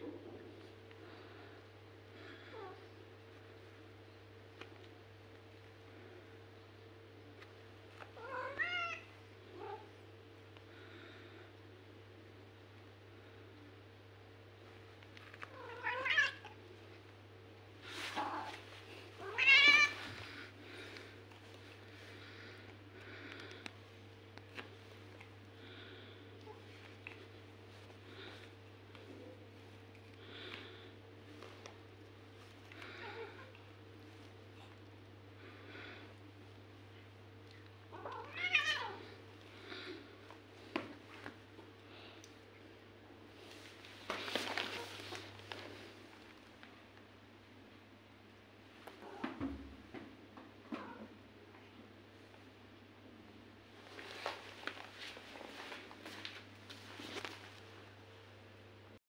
¿no?